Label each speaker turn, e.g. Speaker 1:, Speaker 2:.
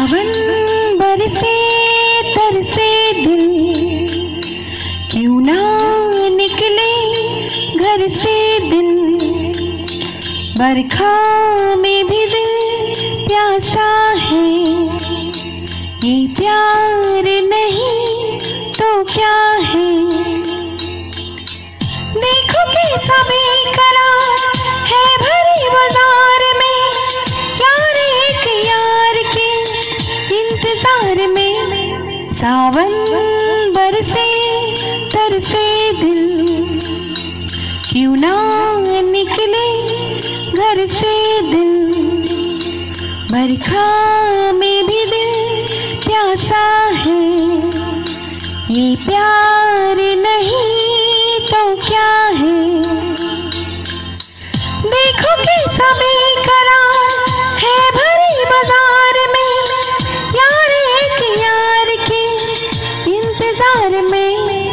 Speaker 1: सावन बरसे तरसे दिल। क्यों ना निकले घर से दिल? बरखा में भी दिल प्यासा है। ये प्यार नहीं तो क्या में सावन बरसे, तरसे दिल। क्यों ना निकले घर से दिल? बरखा में भी दिल प्यासा है। ये प्यार नहीं तो क्या है? देखो कैसा बे में